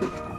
you